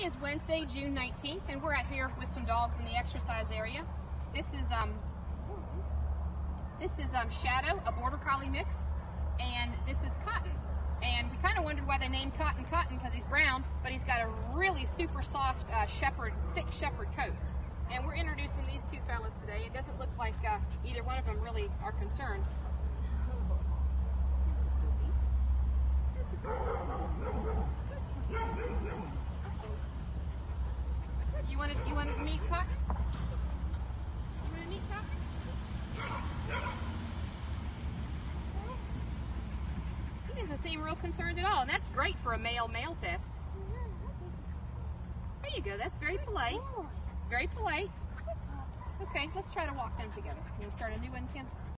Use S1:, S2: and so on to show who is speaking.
S1: Today is Wednesday, June 19th, and we're out here with some dogs in the exercise area. This is um, this is um, Shadow, a border collie mix, and this is Cotton. And we kind of wondered why they named Cotton Cotton because he's brown, but he's got a really super soft uh, shepherd, thick shepherd coat. And we're introducing these two fellas today. It doesn't look like uh, either one of them really are concerned. You wanted you wanted to meet Cotton? You want to meet Cotton? He doesn't seem real concerned at all, and that's great for a male-male test. There you go. That's very polite. Very polite. Okay, let's try to walk them together. Can we start a new one, Kim?